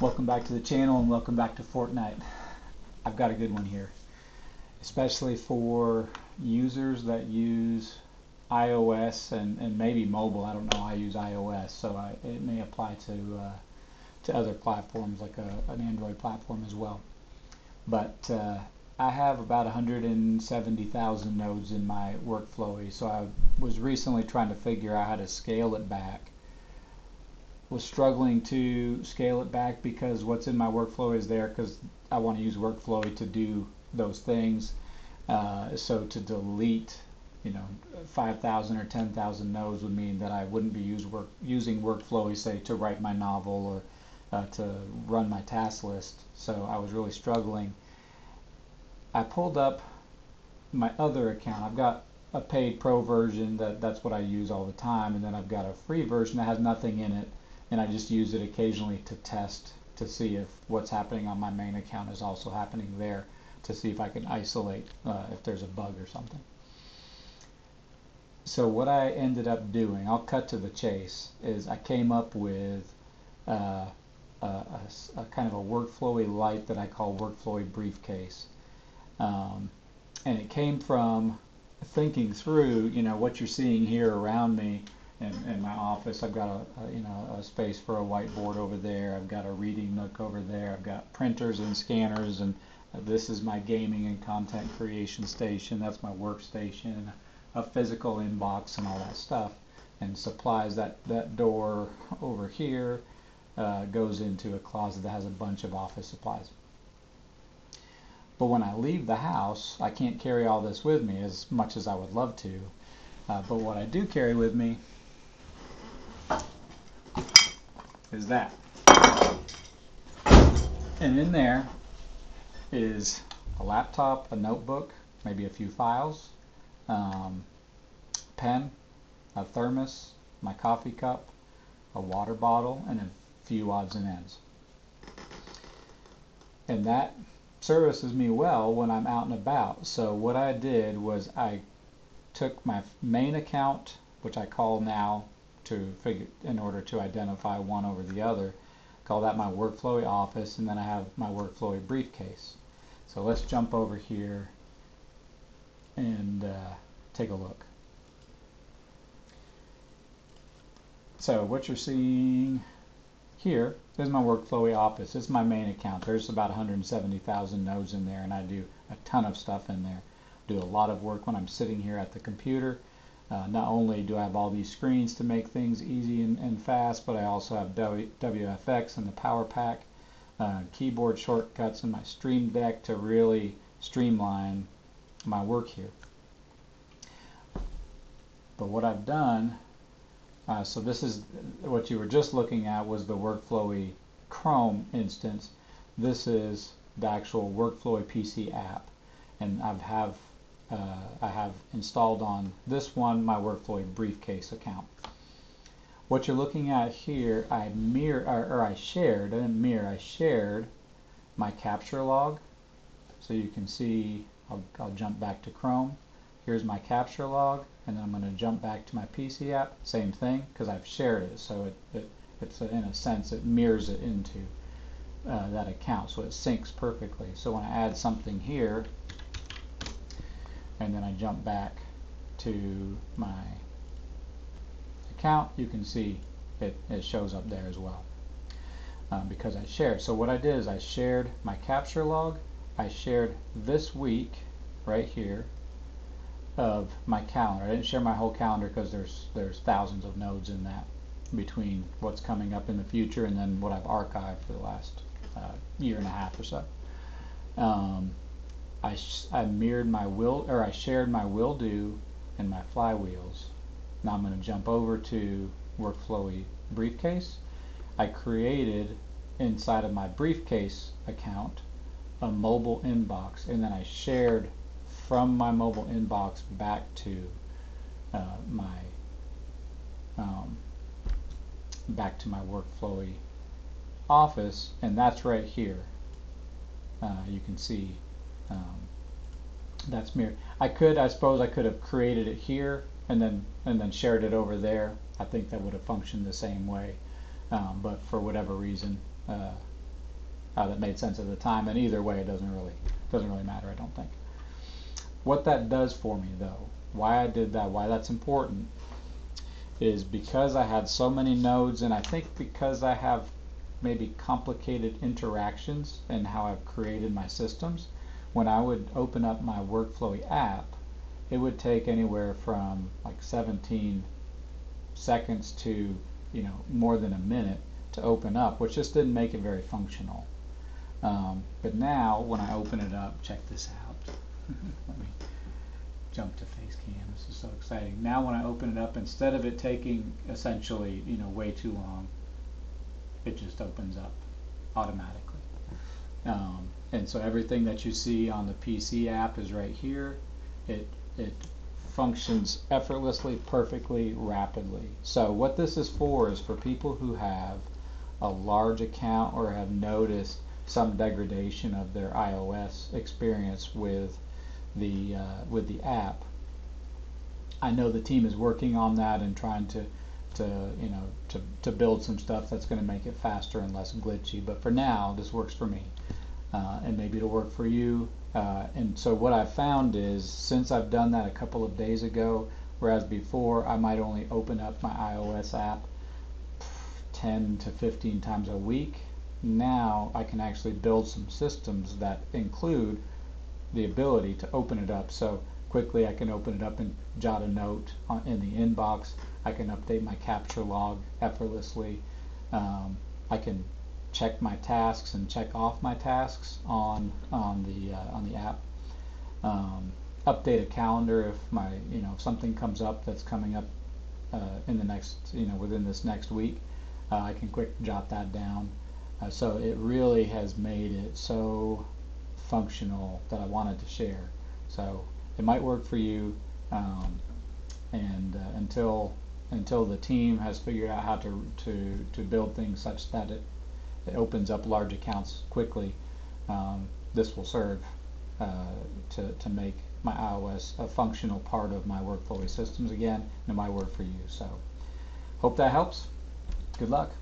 Welcome back to the channel and welcome back to Fortnite. I've got a good one here, especially for users that use iOS and, and maybe mobile. I don't know. I use iOS, so I, it may apply to uh, to other platforms like a, an Android platform as well. But uh, I have about 170,000 nodes in my workflow, so I was recently trying to figure out how to scale it back was struggling to scale it back because what's in my workflow is there because I want to use workflow to do those things. Uh, so to delete, you know, 5,000 or 10,000 nodes would mean that I wouldn't be use work, using workflow, say, to write my novel or uh, to run my task list. So I was really struggling. I pulled up my other account. I've got a paid pro version that that's what I use all the time, and then I've got a free version that has nothing in it and I just use it occasionally to test to see if what's happening on my main account is also happening there to see if I can isolate uh, if there's a bug or something. So what I ended up doing, I'll cut to the chase, is I came up with uh, a, a, a, kind of a workflowy light that I call workflowy briefcase. Um, and it came from thinking through, you know, what you're seeing here around me in, in my office. I've got a, a, you know a space for a whiteboard over there. I've got a reading nook over there. I've got printers and scanners, and this is my gaming and content creation station. That's my workstation, a physical inbox, and all that stuff. And supplies that that door over here uh, goes into a closet that has a bunch of office supplies. But when I leave the house, I can't carry all this with me as much as I would love to. Uh, but what I do carry with me is that. And in there is a laptop, a notebook, maybe a few files, um, pen, a thermos, my coffee cup, a water bottle, and a few odds and ends. And that services me well when I'm out and about. So what I did was I took my main account, which I call now to figure in order to identify one over the other. Call that my workflowy office, and then I have my workflowy briefcase. So let's jump over here and uh, take a look. So what you're seeing here is my workflowy office. It's my main account. There's about 170,000 nodes in there, and I do a ton of stuff in there. Do a lot of work when I'm sitting here at the computer uh, not only do I have all these screens to make things easy and, and fast, but I also have w, WFX and the Power Pack, uh, keyboard shortcuts, and my Stream Deck to really streamline my work here. But what I've done, uh, so this is what you were just looking at was the Workflowy Chrome instance. This is the actual Workflowy PC app. And I have uh, I have installed on this one my workflowy briefcase account. What you're looking at here, I mirror or, or I shared, I didn't mirror, I shared my capture log. So you can see, I'll, I'll jump back to Chrome. Here's my capture log, and then I'm going to jump back to my PC app. Same thing, because I've shared it. So it, it it's a, in a sense, it mirrors it into uh, that account. So it syncs perfectly. So when I add something here, and then I jump back to my account, you can see it, it shows up there as well um, because I shared. So what I did is I shared my capture log, I shared this week right here of my calendar. I didn't share my whole calendar because there's there's thousands of nodes in that between what's coming up in the future and then what I've archived for the last uh, year and a half or so. Um, I, I mirrored my will, or I shared my will do and my flywheels. Now I'm going to jump over to Workflowy Briefcase. I created inside of my briefcase account a mobile inbox and then I shared from my mobile inbox back to uh, my um, back to my workflowy office and that's right here uh, you can see um, that's mirrored. I could, I suppose, I could have created it here and then and then shared it over there. I think that would have functioned the same way. Um, but for whatever reason, uh, uh, that made sense at the time. And either way, it doesn't really doesn't really matter. I don't think. What that does for me, though, why I did that, why that's important, is because I had so many nodes, and I think because I have maybe complicated interactions in how I've created my systems. When I would open up my Workflowy app, it would take anywhere from like 17 seconds to you know more than a minute to open up, which just didn't make it very functional. Um, but now when I open it up, check this out. Let me jump to face cam. This is so exciting. Now when I open it up, instead of it taking essentially you know way too long, it just opens up automatically. Um, and so everything that you see on the PC app is right here. It it functions effortlessly, perfectly, rapidly. So what this is for is for people who have a large account or have noticed some degradation of their iOS experience with the uh, with the app. I know the team is working on that and trying to to you know to, to build some stuff that's going to make it faster and less glitchy. But for now, this works for me, uh, and maybe it'll work for you. Uh, and so what I've found is since I've done that a couple of days ago, whereas before I might only open up my iOS app 10 to 15 times a week, now I can actually build some systems that include the ability to open it up. So quickly I can open it up and jot a note on, in the inbox. I can update my capture log effortlessly. Um, I can check my tasks and check off my tasks on on the uh, on the app. Um, update a calendar if my you know if something comes up that's coming up uh, in the next you know within this next week, uh, I can quick jot that down. Uh, so it really has made it so functional that I wanted to share. So it might work for you, um, and uh, until until the team has figured out how to to to build things such that it it opens up large accounts quickly, um, this will serve uh, to to make my iOS a functional part of my Workflowy systems again, and my word for you. So hope that helps. Good luck.